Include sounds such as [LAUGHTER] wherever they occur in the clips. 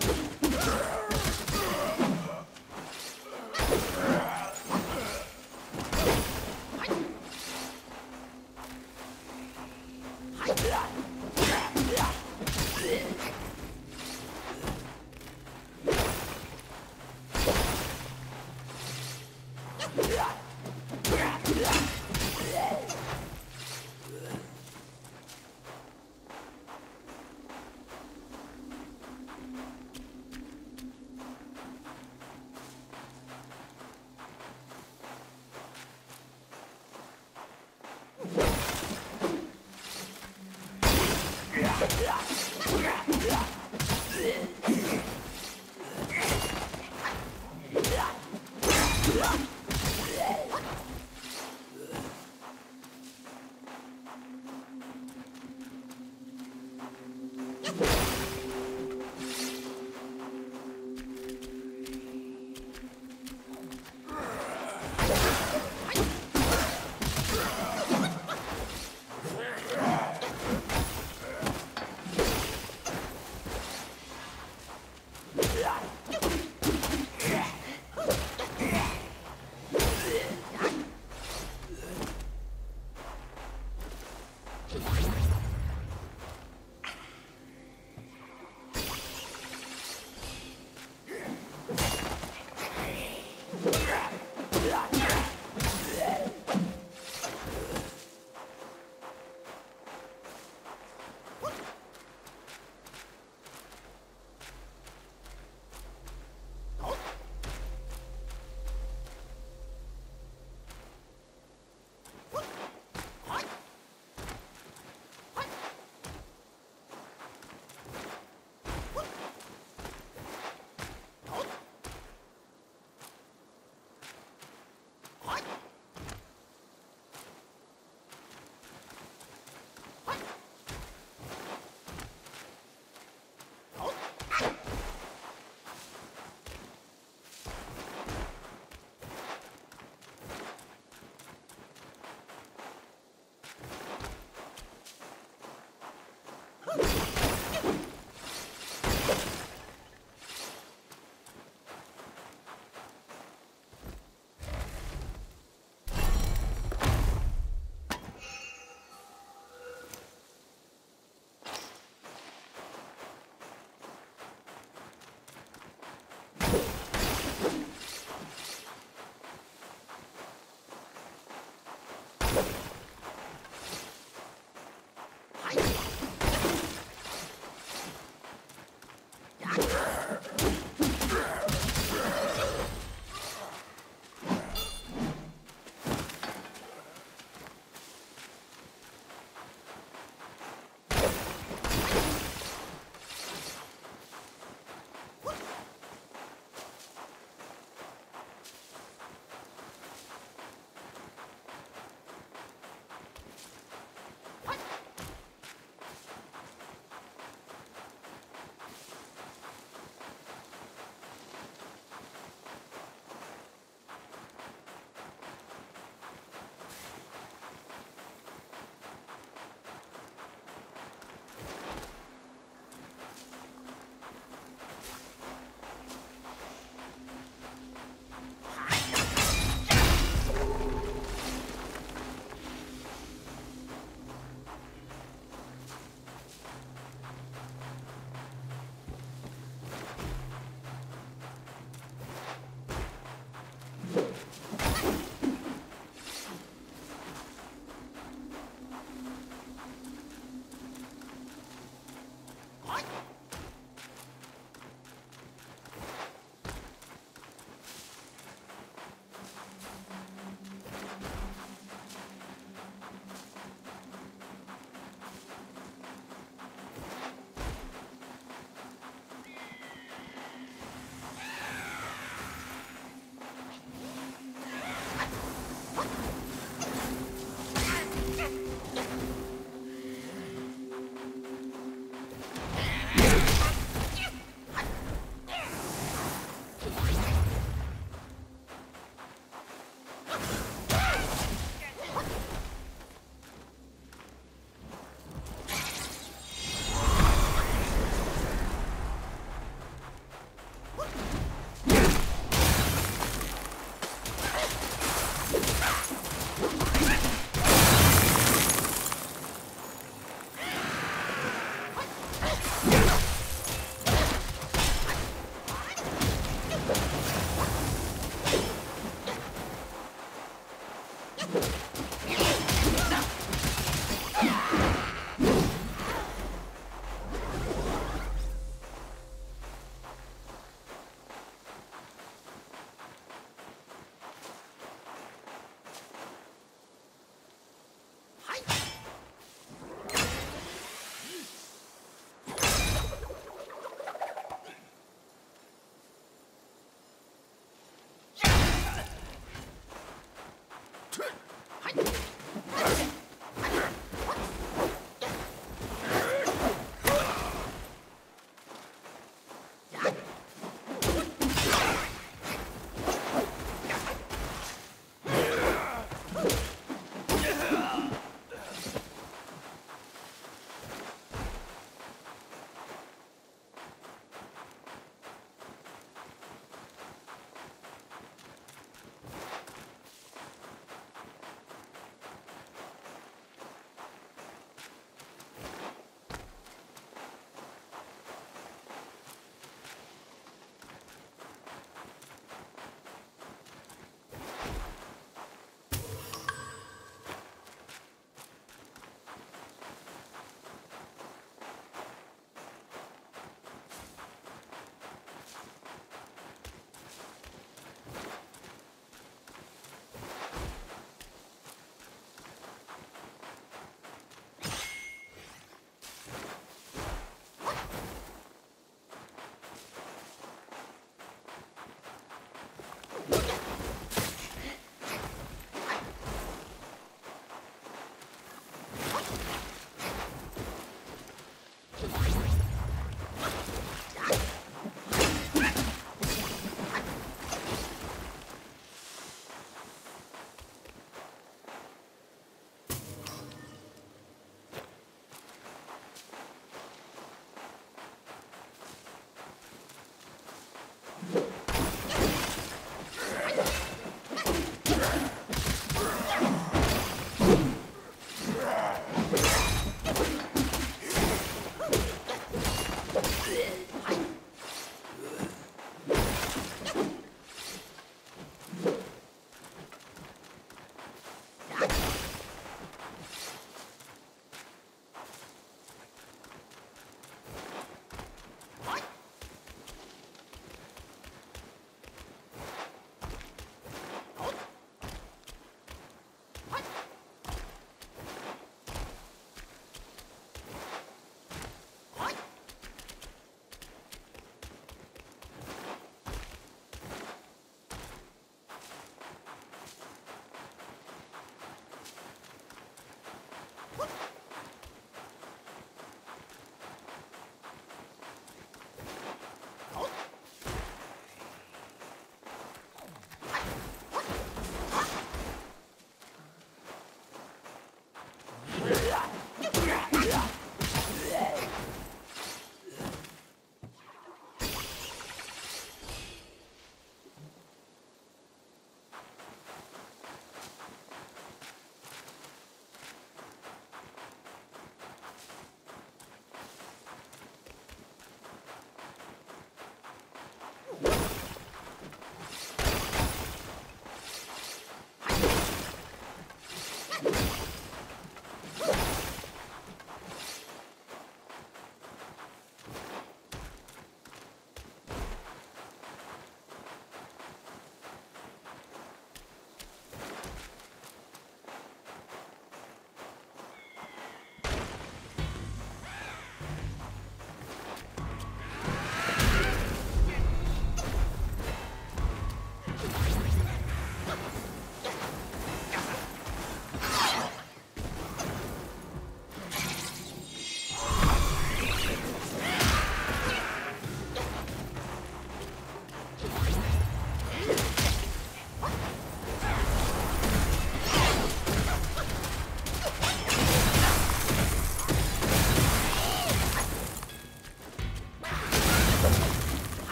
Get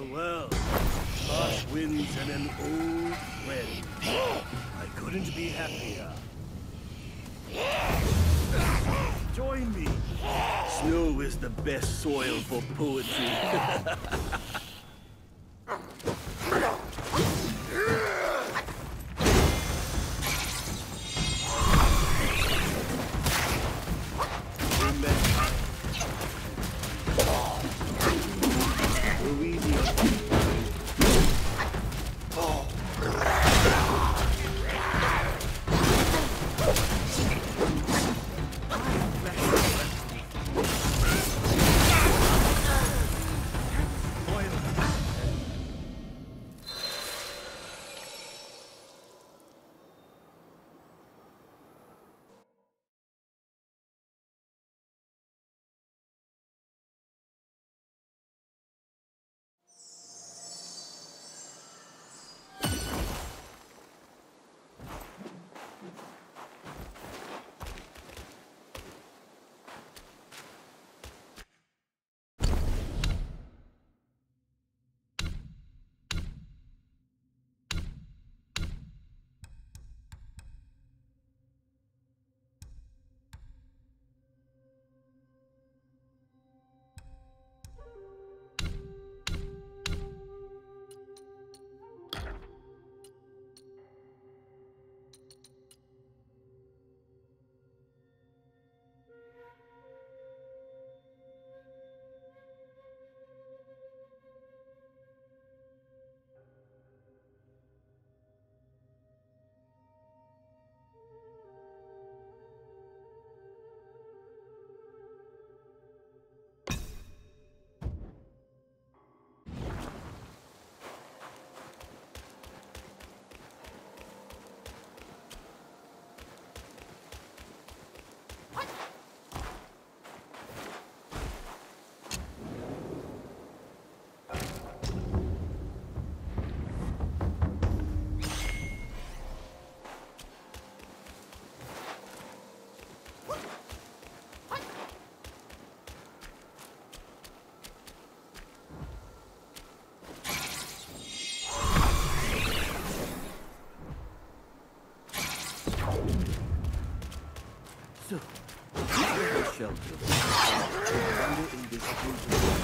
Well, well. Harsh winds and an old friend. I couldn't be happier. Join me. Snow is the best soil for poetry. [LAUGHS] Welcome to the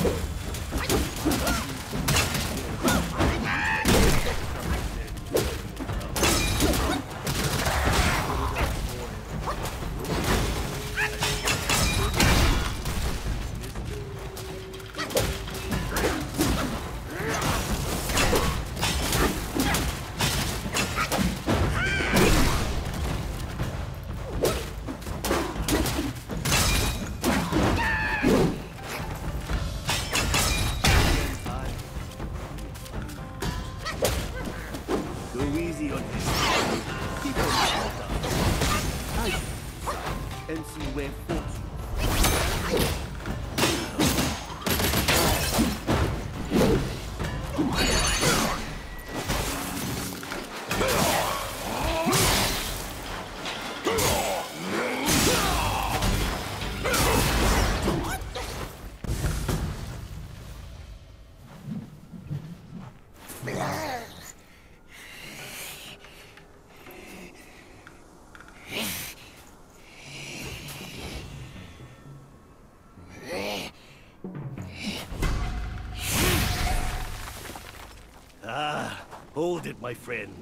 hold it, my friend.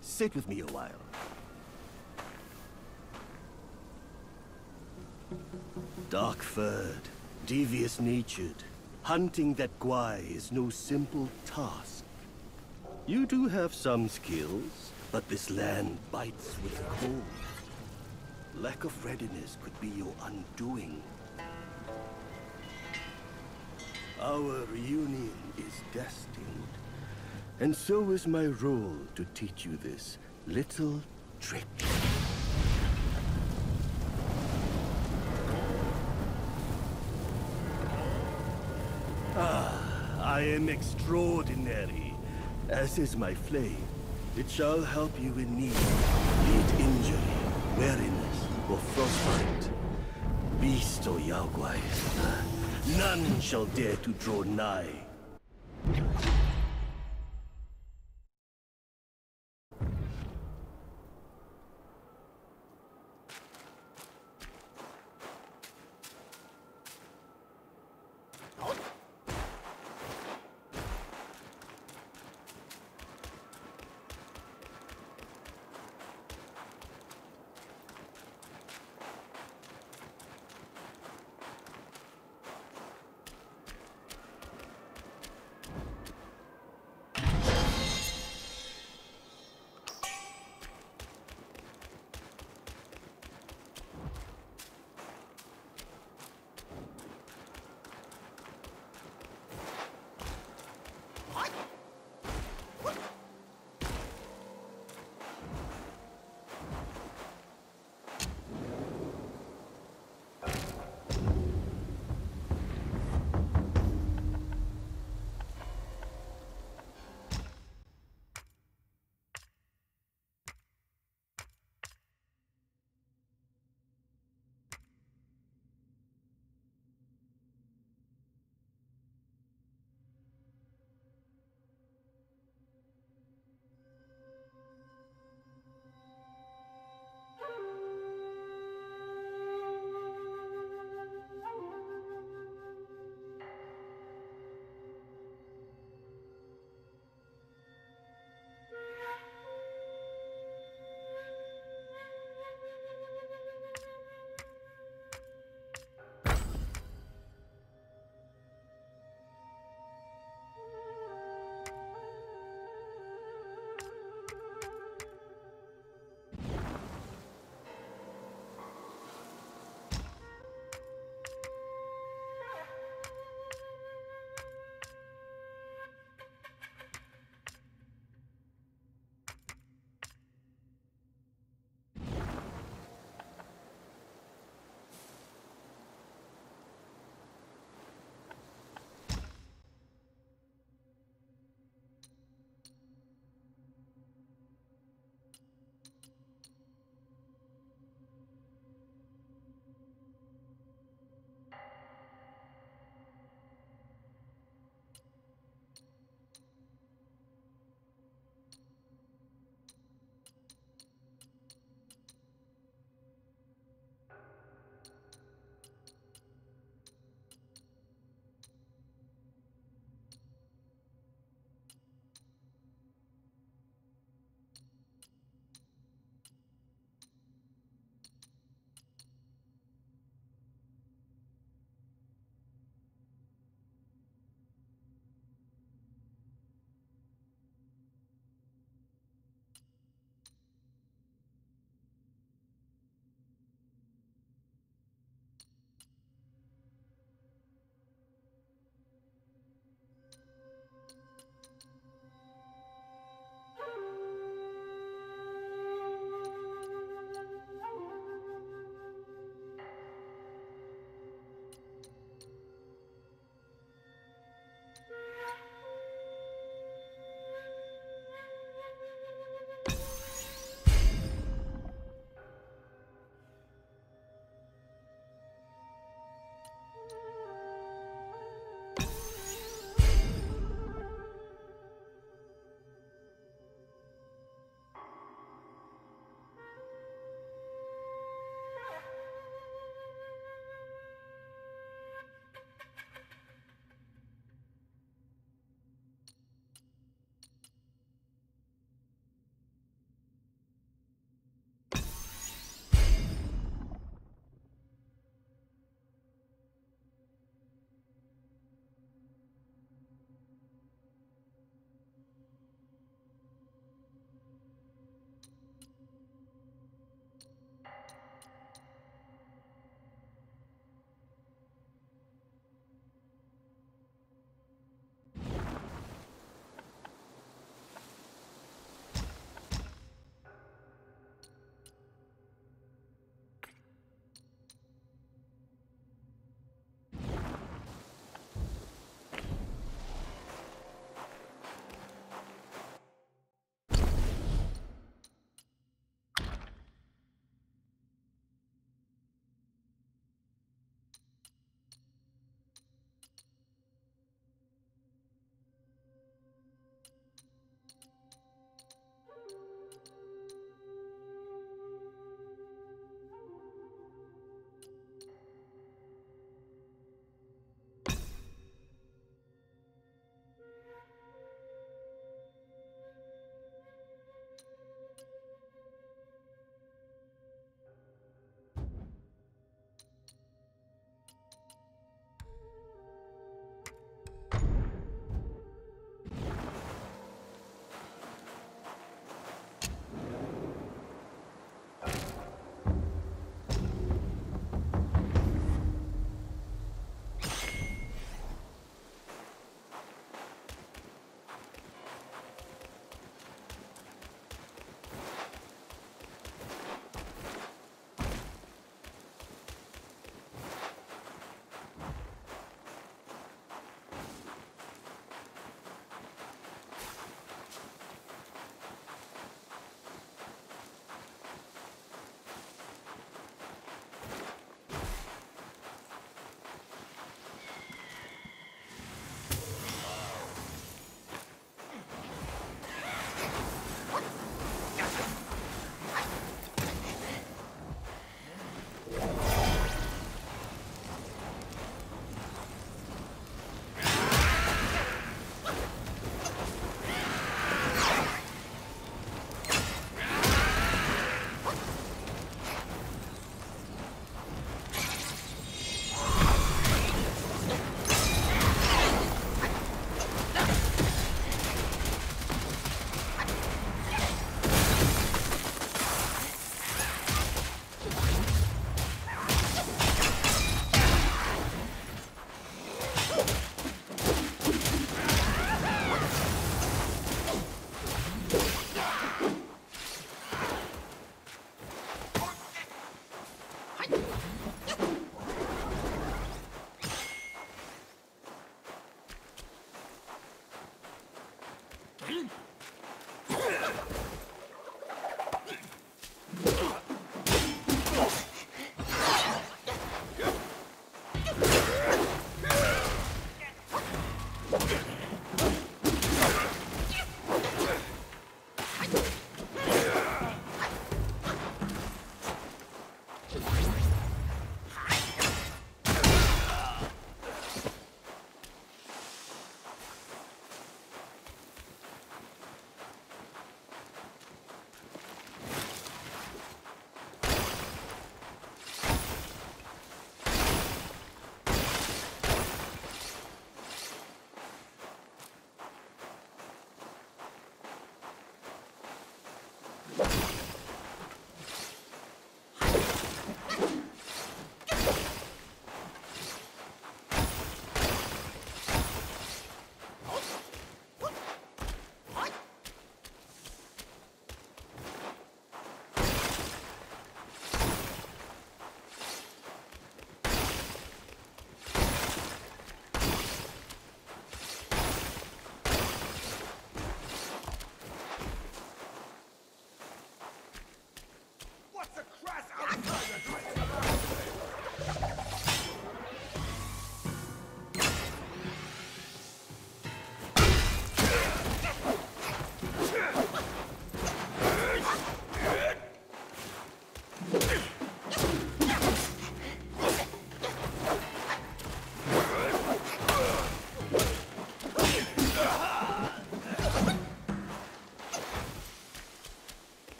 Sit with me a while. Dark-furred, devious-natured, hunting that Guai is no simple task. You do have some skills, but this land bites with cold. Lack of readiness could be your undoing. Our reunion is destined. And so is my role to teach you this little trick. Ah, I am extraordinary, as is my flame. It shall help you in need, be it injury, weariness, or frostbite. Beast or Yaoguai, none shall dare to draw nigh.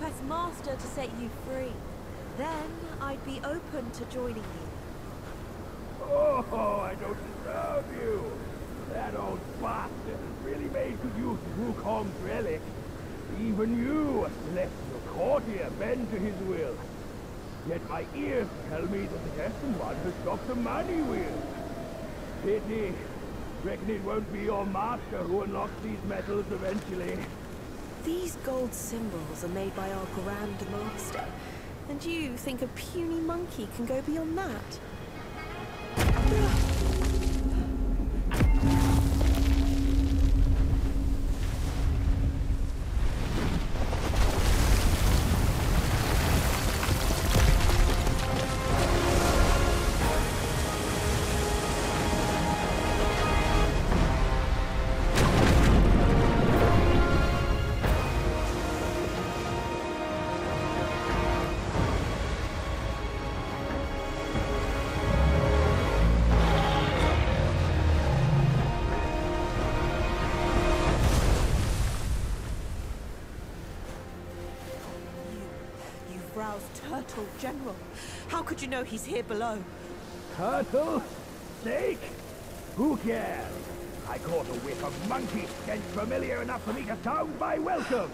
Request Master to set you free. Then I'd be open to joining you. Oh, I don't deserve you. That old bastard really made good use of Wukong's relic. Even you, a celestial courtier, bend to his will. Yet my ears tell me that the destined one has stopped the money wheel. Pity. Reckon it won't be your master who unlocks these metals eventually. These gold symbols are made by our Grand Master. And you think a puny monkey can go beyond that? Roused General. How could you know he's here below? Turtle? Snake? Who cares? I caught a whiff of monkey stench familiar enough for me to sound my welcome.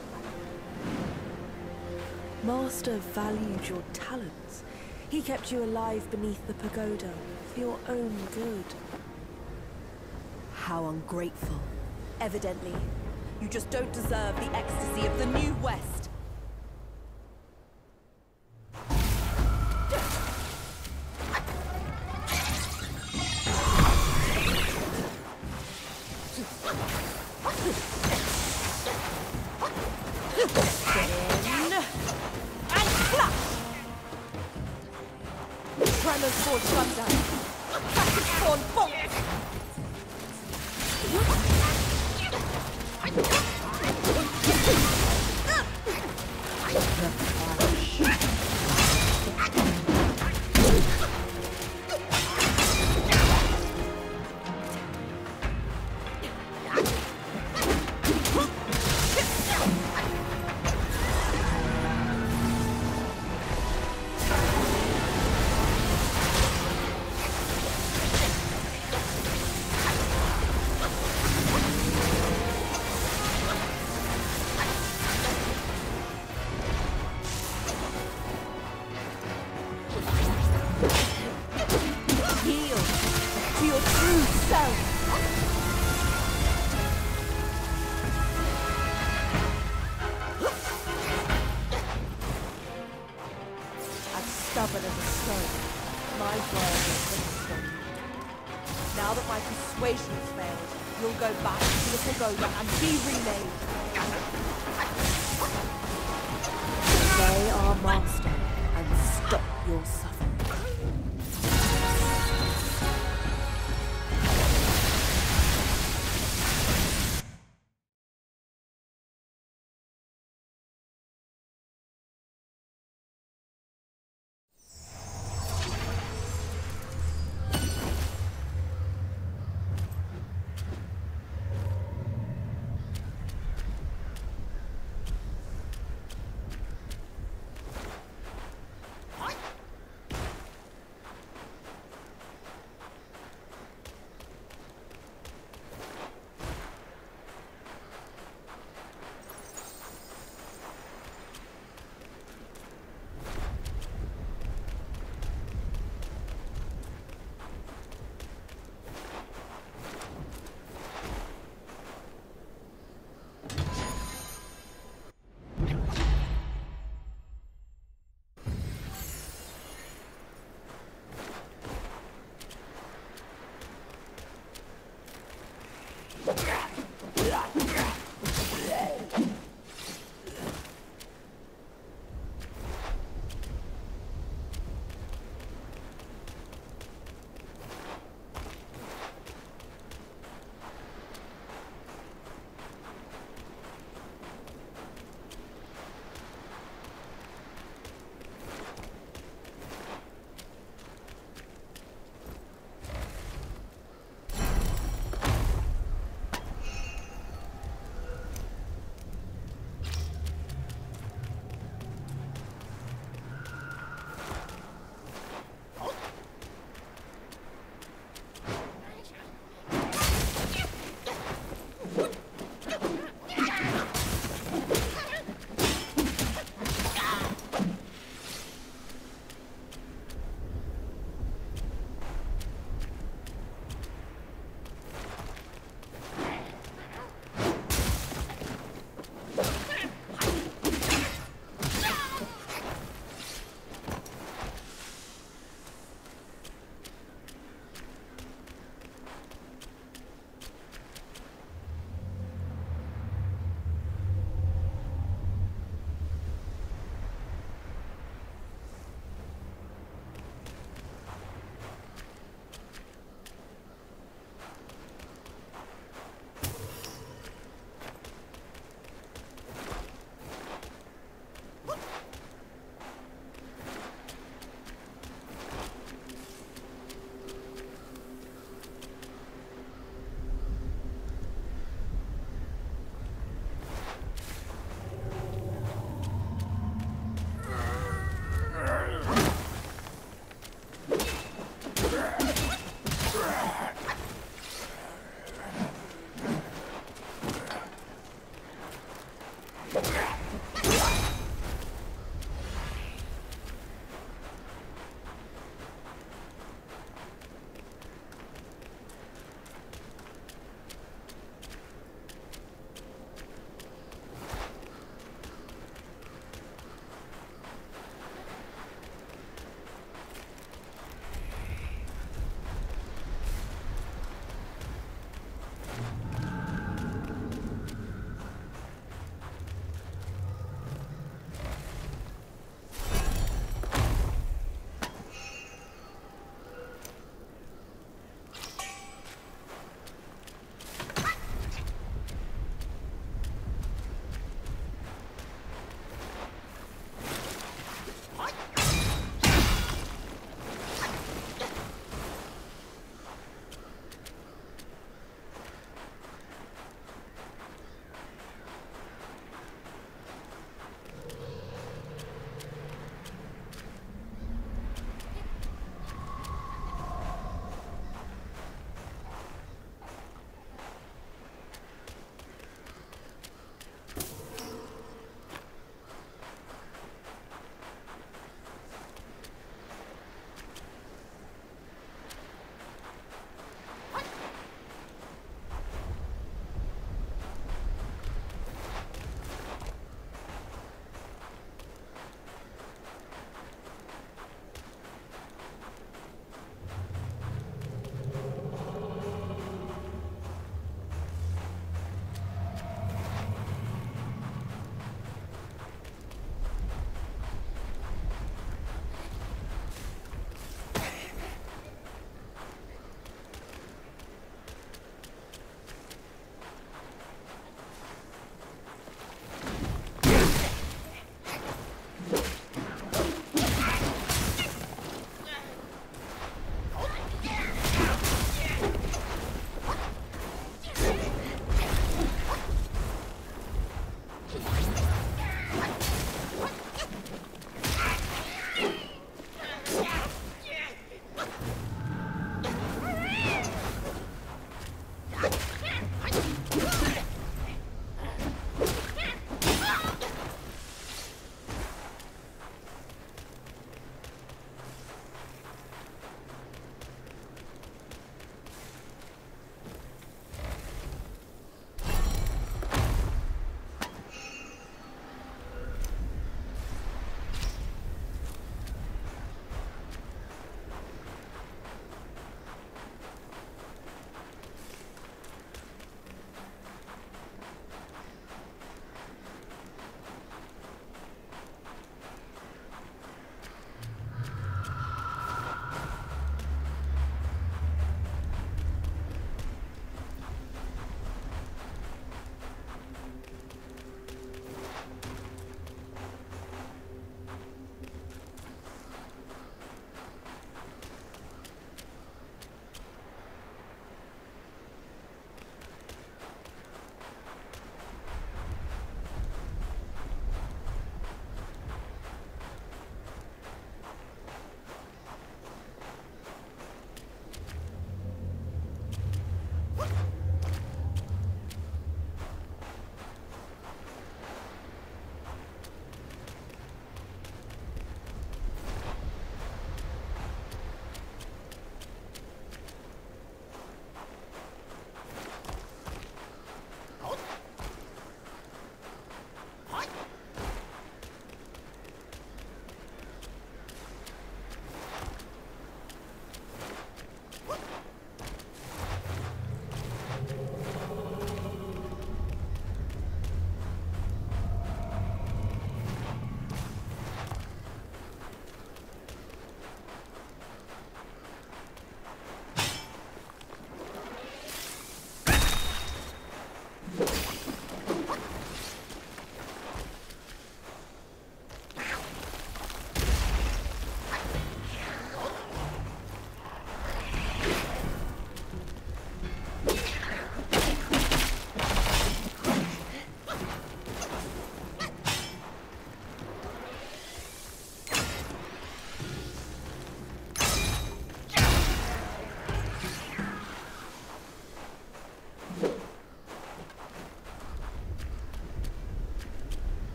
Master valued your talents. He kept you alive beneath the pagoda for your own good. How ungrateful. Evidently, you just don't deserve the ecstasy of the New West.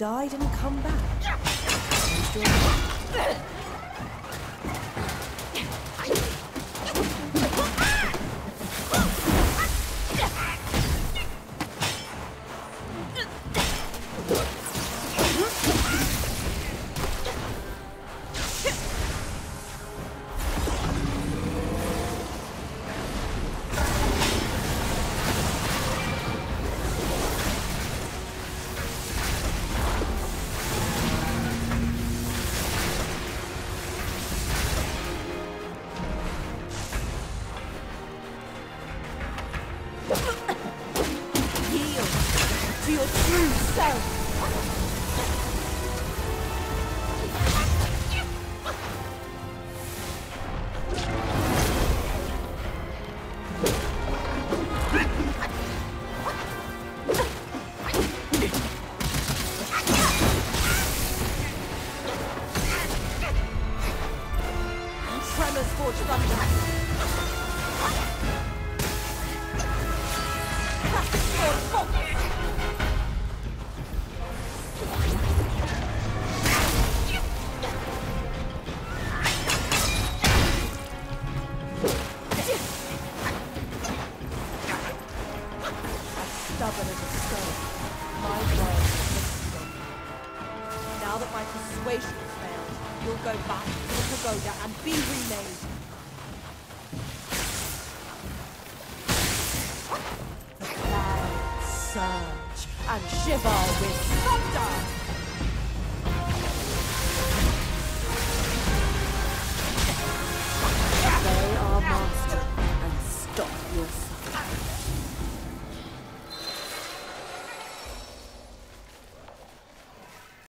Died and come back.